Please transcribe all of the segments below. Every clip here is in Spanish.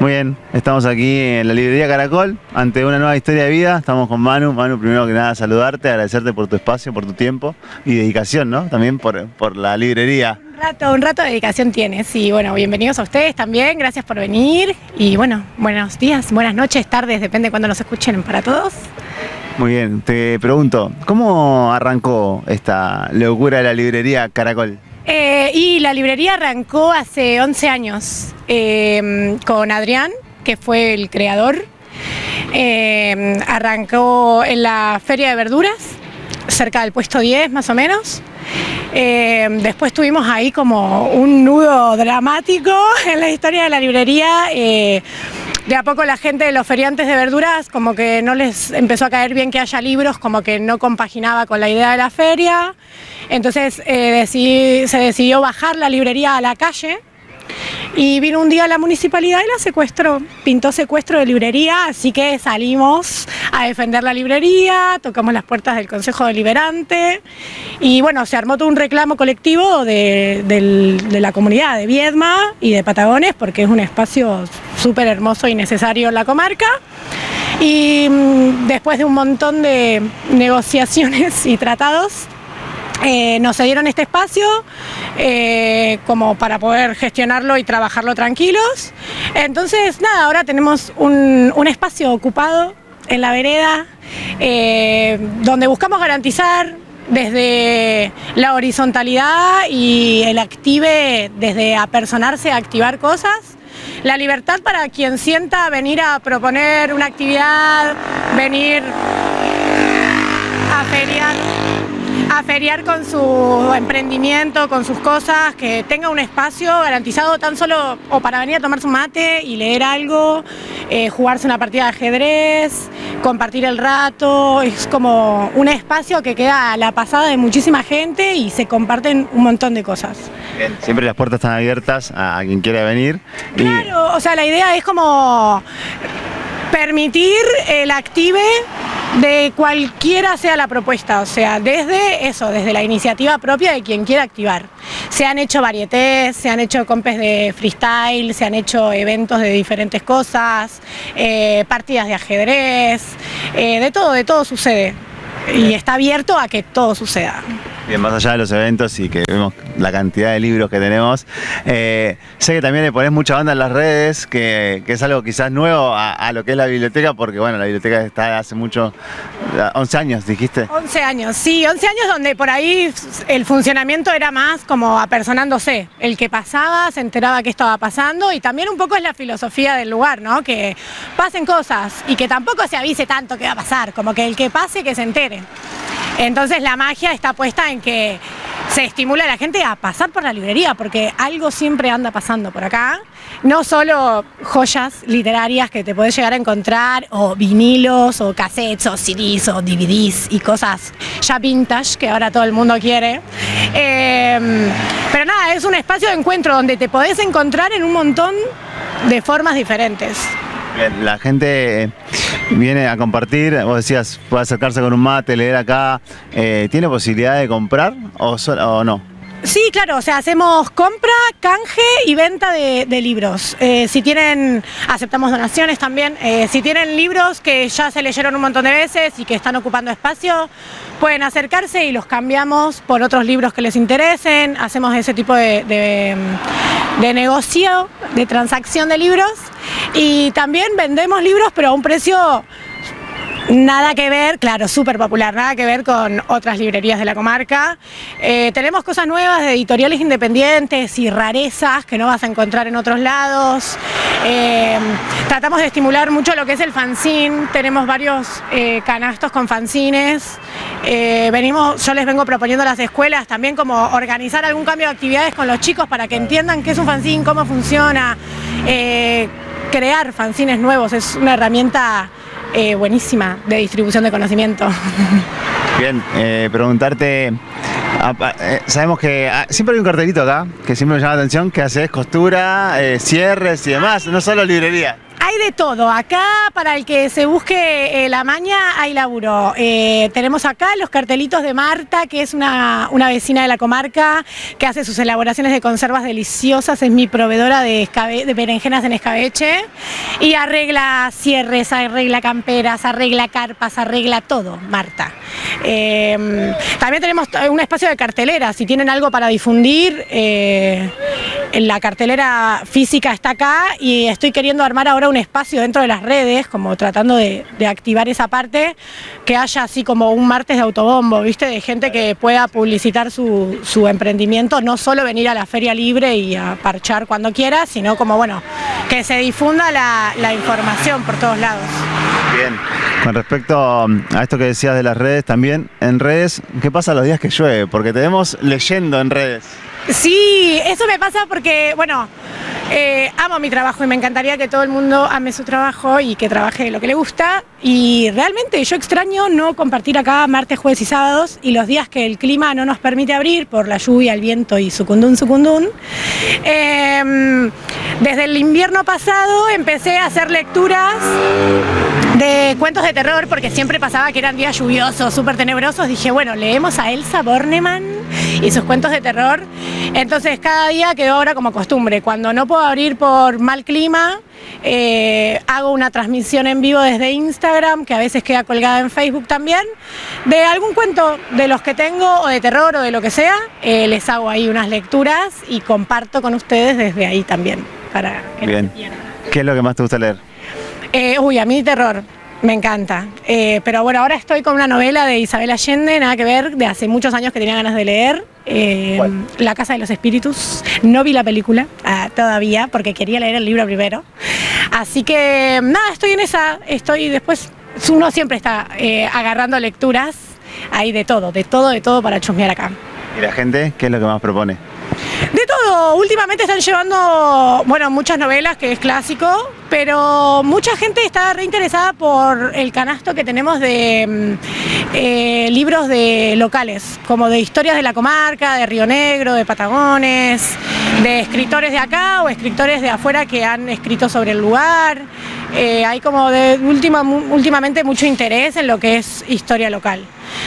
Muy bien, estamos aquí en la librería Caracol ante una nueva historia de vida. Estamos con Manu. Manu, primero que nada, saludarte, agradecerte por tu espacio, por tu tiempo y dedicación, ¿no? También por, por la librería. Un rato, un rato de dedicación tienes. Y bueno, bienvenidos a ustedes también. Gracias por venir. Y bueno, buenos días, buenas noches, tardes, depende de cuando nos escuchen para todos. Muy bien, te pregunto, ¿cómo arrancó esta locura de la librería Caracol? Eh, y la librería arrancó hace 11 años eh, con Adrián, que fue el creador. Eh, arrancó en la Feria de Verduras, cerca del puesto 10 más o menos. después tuvimos ahí como un nudo dramático en la historia de la librería de a poco la gente de los feriantes de verduras como que no les empezó a caer bien que haya libros, como que no compaginaba con la idea de la feria. Entonces eh, se decidió bajar la librería a la calle y vino un día la municipalidad y la secuestró, pintó secuestro de librería, así que salimos a defender la librería, tocamos las puertas del Consejo Deliberante y bueno, se armó todo un reclamo colectivo de, de la comunidad de Viedma y de Patagones porque es un espacio súper hermoso y necesario en la comarca. Y mm, después de un montón de negociaciones y tratados, eh, nos cedieron este espacio eh, como para poder gestionarlo y trabajarlo tranquilos. Entonces, nada, ahora tenemos un, espacio ocupado en la vereda eh, donde buscamos garantizar desde la horizontalidad y el active, desde apersonarse a activar cosas, la libertad para quien sienta venir a proponer una actividad, venir a feriar a feriar con su emprendimiento, con sus cosas, que tenga un espacio garantizado tan solo o para venir a tomar su mate y leer algo, eh, jugarse una partida de ajedrez, compartir el rato, es como un espacio que queda a la pasada de muchísima gente y se comparten un montón de cosas. siempre las puertas están abiertas a, quien quiera venir. Claro, o sea, la idea es como permitir el active de cualquiera sea la propuesta, o sea, desde eso, desde la iniciativa propia de quien quiera activar. Se han hecho varietés, se han hecho compes de freestyle, se han hecho eventos de diferentes cosas, eh, partidas de ajedrez, eh, de todo, de todo sucede. Y está abierto a que todo suceda. Bien, más allá de los eventos y que vemos la cantidad de libros que tenemos, eh, sé que también le pones mucha onda en las redes, que, es algo quizás nuevo a, lo que es la biblioteca, porque bueno, la biblioteca está hace mucho, 11 años, dijiste. 11 años, sí, 11 años donde por ahí el funcionamiento era más como apersonándose. El que pasaba se enteraba qué estaba pasando y también un poco es la filosofía del lugar, ¿no? Que pasen cosas y que tampoco se avise tanto qué va a pasar, como que el que pase que se entere. Entonces la magia está puesta en que se estimula a la gente a pasar por la librería, porque algo siempre anda pasando por acá. No solo joyas literarias que te puedes llegar a encontrar, o vinilos, o cassettes, o CDs, o DVDs y cosas ya vintage que ahora todo el mundo quiere. Em, pero nada, es un espacio de encuentro donde te podés encontrar en un montón de formas diferentes. La gente viene a compartir, vos decías, puede acercarse con un mate, leer acá, eh, ¿tiene posibilidad de comprar o, o no? Sí, claro, o sea, hacemos compra, canje y venta de, libros. Eh, si tienen, aceptamos donaciones también, eh, si tienen libros que ya se leyeron un montón de veces y que están ocupando espacio, pueden acercarse y los cambiamos por otros libros que les interesen, hacemos ese tipo de, de negocio, de transacción de libros. Y también vendemos libros pero a un precio Nada que ver, claro, súper popular, nada que ver con otras librerías de la comarca. Eh, tenemos cosas nuevas de editoriales independientes y rarezas que no vas a encontrar en otros lados. Eh, tratamos de estimular mucho lo que es el fanzine, tenemos varios eh, canastos con fanzines. venimos, yo les vengo proponiendo a las escuelas también como organizar algún cambio de actividades con los chicos para que entiendan qué es un fanzine, cómo funciona. crear fanzines nuevos es una herramienta eh, buenísima de distribución de conocimiento. Bien, eh, preguntarte, eh, sabemos que ah, siempre hay un cartelito acá que siempre me llama la atención, que haces costura, cierres y demás, no solo librería. Hay de todo. Acá, para el que se busque eh, la maña, hay laburo. Eh, tenemos acá los cartelitos de Marta, que es una, una, vecina de la comarca, que hace sus elaboraciones de conservas deliciosas, es mi proveedora de, berenjenas en escabeche, y arregla cierres, arregla camperas, arregla carpas, arregla todo, Marta. Eh, también tenemos un espacio de cartelera, si tienen algo para difundir, la cartelera física está acá y estoy queriendo armar ahora un espacio dentro de las redes, como tratando de, activar esa parte, que haya así como un martes de autobombo, ¿viste? De gente que pueda publicitar su, emprendimiento, no solo venir a la feria libre y a parchar cuando quiera, sino como, bueno, que se difunda la, la información por todos lados. Bien. Con respecto a esto que decías de las redes, también en redes, ¿qué pasa los días que llueve? Porque te vemos leyendo en redes. Sí, eso me pasa porque, bueno, eh, amo mi trabajo y me encantaría que todo el mundo ame su trabajo y que trabaje lo que le gusta. Y realmente yo extraño no compartir acá martes, jueves y sábados y los días que el clima no nos permite abrir por la lluvia, el viento y sucundún, sucundún. Em, desde el invierno pasado empecé a hacer lecturas de cuentos de terror porque siempre pasaba que eran días lluviosos, súper tenebrosos. Dije, bueno, leemos a Elsa Bornemann y sus cuentos de terror. Entonces cada día quedó ahora como costumbre. Cuando no puedo abrir por mal clima, eh, hago una transmisión en vivo desde Instagram, que a veces queda colgada en Facebook también, de algún cuento de los que tengo, o de terror, o de lo que sea. Eh, les hago ahí unas lecturas y comparto con ustedes desde ahí también, para que Bien. ¿Qué es lo que más te gusta leer? Eh, uy, a mí terror. Me encanta. Eh, pero bueno, ahora estoy con una novela de Isabel Allende, nada que ver, de hace muchos años que tenía ganas de leer. Eh, la Casa de los Espíritus. No vi la película ah, todavía porque quería leer el libro primero. Así que nada, estoy en esa. Estoy después. Uno siempre está eh, agarrando lecturas. Hay de todo, de todo, de todo para chusmear acá. ¿Y la gente qué es lo que más propone? De todo, últimamente están llevando, bueno, muchas novelas, que es clásico, pero mucha gente está reinteresada por el canasto que tenemos de mm, eh, libros de locales, como de historias de la comarca, de Río Negro, de Patagones, de escritores de acá o escritores de afuera que han escrito sobre el lugar. Eh, hay como de última, últimamente mucho interés en lo que es historia local.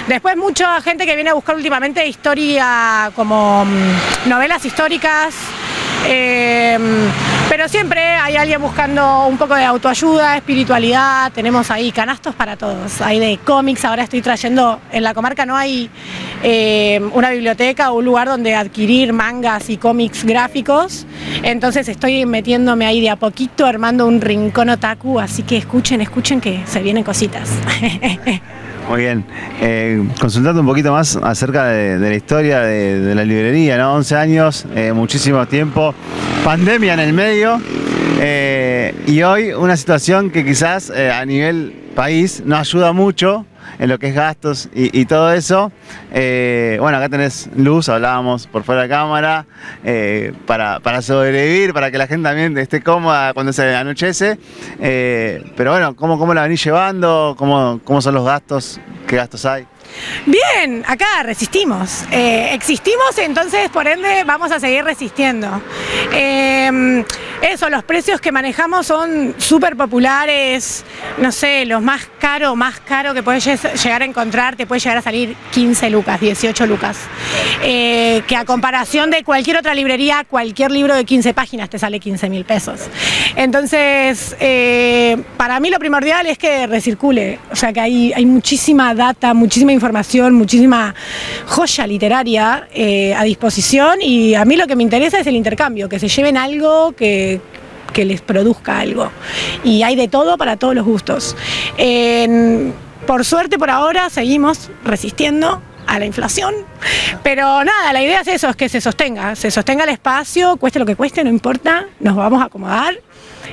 Después mucha gente que viene a buscar últimamente historia como mm, novelas históricas, em, pero siempre hay alguien buscando un poco de autoayuda, espiritualidad, tenemos ahí canastos para todos, hay de cómics, ahora estoy trayendo, en la comarca no hay em, una biblioteca o un lugar donde adquirir mangas y cómics gráficos, entonces estoy metiéndome ahí de a poquito armando un rincón otaku, así que escuchen, escuchen que se vienen cositas. Muy bien. Eh, consultando un poquito más acerca de, la historia de, la librería, ¿no? 11 años, eh, muchísimo tiempo, pandemia en el medio eh, y hoy una situación que quizás a nivel país no ayuda mucho en lo que es gastos y, todo eso. Eh, bueno, acá tenés luz, hablábamos por fuera de cámara, eh, para, sobrevivir, para que la gente también esté cómoda cuando se anochece. Eh, pero bueno, ¿cómo, ¿cómo la venís llevando? ¿Cómo, ¿Cómo son los gastos? ¿Qué gastos hay? Bien, acá resistimos. existimos, entonces por ende vamos a seguir resistiendo. Eso, los precios que manejamos son súper populares, no sé, los más caros, más caro que puedes llegar a encontrar, te puede llegar a salir 15 lucas, 18 lucas. Eh, que a comparación de cualquier otra librería, cualquier libro de 15 páginas te sale 15 mil pesos. Entonces, eh, para mí lo primordial es que recircule, o sea que hay, hay muchísima data, muchísima información, muchísima joya literaria eh, a disposición y a mí lo que me interesa es el intercambio, que se lleven algo que que, les produzca algo. Y hay de todo para todos los gustos. por suerte, por ahora, seguimos resistiendo a la inflación. Pero nada, la idea es eso, es que se sostenga, se sostenga el espacio, cueste lo que cueste, no importa, nos vamos a acomodar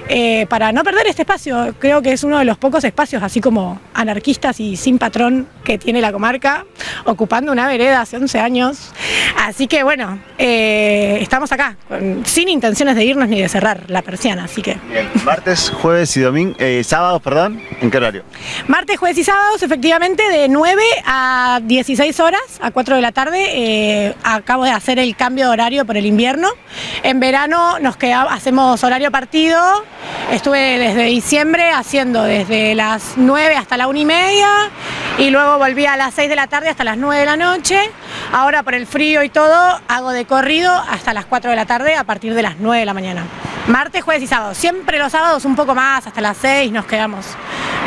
eh, para no perder este espacio. Creo que es uno de los pocos espacios, así como anarquistas y sin patrón, que tiene la comarca, ocupando una vereda hace 11 años. Así que bueno, eh, estamos acá, sin intenciones de irnos ni de cerrar la persiana, así que... Martes, jueves y domingo, eh, sábados, perdón, ¿en qué horario? Martes, jueves y sábados, efectivamente, de 9 a 16 horas, a 4 de la tarde. acabo de hacer el cambio de horario por el invierno. En verano nos queda, hacemos horario partido Estuve desde diciembre haciendo desde las 9 hasta la 1 y media y luego volví a las 6 de la tarde hasta las 9 de la noche. Ahora por el frío y todo hago de corrido hasta las 4 de la tarde a partir de las 9 de la mañana. Martes, jueves y sábado. Siempre los sábados un poco más, hasta las 6 nos quedamos.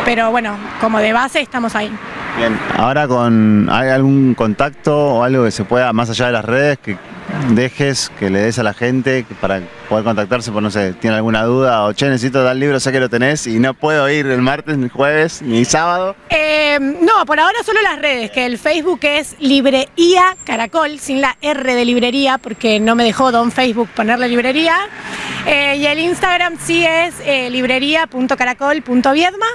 Pero bueno, como de base estamos ahí. Bien, ahora con ¿hay algún contacto o algo que se pueda, más allá de las redes, que dejes, que le des a la gente para poder contactarse por, no sé, tiene alguna duda o, che, necesito tal libro, sé que lo tenés y no puedo ir el martes, ni jueves, ni sábado? Eh, no, por ahora solo las redes, que el Facebook es Librería Caracol, sin la R de librería, porque no me dejó Don Facebook ponerle librería. Eh, y el Instagram sí es eh, librería.caracol.viedma.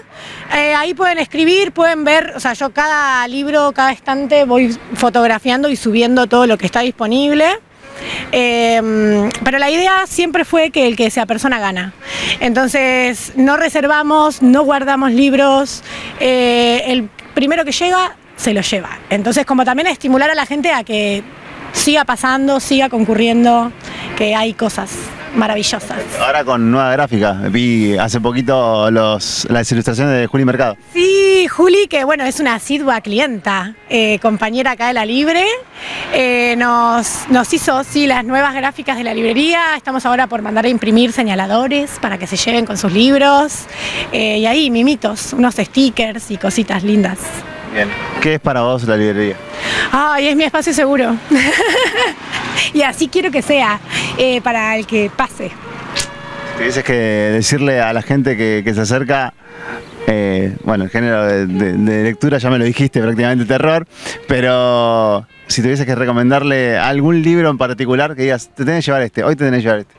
Eh, ahí pueden escribir, pueden ver, o sea, yo cada libro, cada estante voy fotografiando y subiendo todo lo que está disponible. Eh, pero la idea siempre fue que el que sea persona gana. Entonces no reservamos, no guardamos libros. eh, el primero que llega se lo lleva. Entonces como también estimular a la gente a que siga pasando, siga concurriendo, que hay cosas maravillosas. Ahora con nueva gráfica, vi hace poquito los, las ilustraciones de Juli Mercado. Sí, Juli, que bueno, es una asidua clienta, eh, compañera acá de la Libre, eh, nos, nos hizo sí, las nuevas gráficas de la librería. Estamos ahora por mandar a imprimir señaladores para que se lleven con sus libros. Eh, y ahí, mimitos, unos stickers y cositas lindas. Bien. ¿Qué es para vos la librería? Ay, es mi espacio seguro. y así quiero que sea eh, para el que pase. Te dices que decirle a la gente que, que se acerca, eh, bueno, el género de, de- de lectura ya me lo dijiste, prácticamente terror, pero si tuvieses que recomendarle algún libro en particular que digas, te tenés que llevar este, hoy te tenés que llevar este.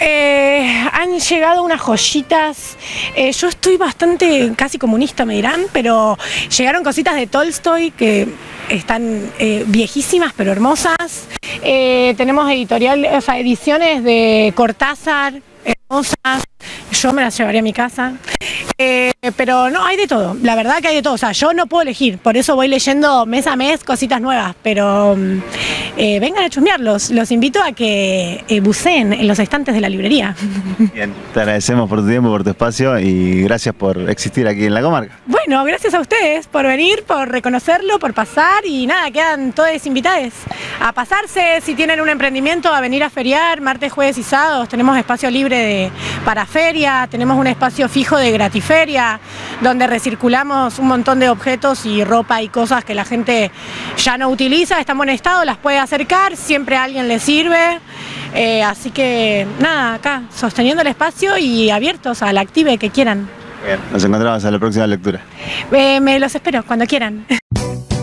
Eh, han llegado unas joyitas. Eh, yo estoy bastante casi comunista, me dirán, pero llegaron cositas de Tolstoy que están eh, viejísimas pero hermosas. Tenemos editorial, o sea, ediciones de Cortázar, hermosas. Yo me las llevaría a mi casa. Eh, pero no, hay de todo. La verdad que hay de todo. O sea, yo no puedo elegir. Por eso voy leyendo mes a mes cositas nuevas. Pero mm, eh, vengan a chusmearlos. Los invito a que eh, buceen en los estantes de la librería. Bien. Te agradecemos por tu tiempo, por tu espacio y gracias por existir aquí en la comarca. Bueno, gracias a ustedes por venir, por reconocerlo, por pasar y nada, quedan todos invitados a pasarse si tienen un emprendimiento, a venir a feriar martes, jueves y sábados. Tenemos espacio libre de, para feria, tenemos un espacio fijo de gratiferia donde recirculamos un montón de objetos y ropa y cosas que la gente ya no utiliza, está en buen estado, las puede acercar, siempre a alguien le sirve. Eh, así que nada, acá, sosteniendo el espacio y abiertos a la active que quieran. Bien. Nos encontramos en la próxima lectura. Eh, me los espero cuando quieran.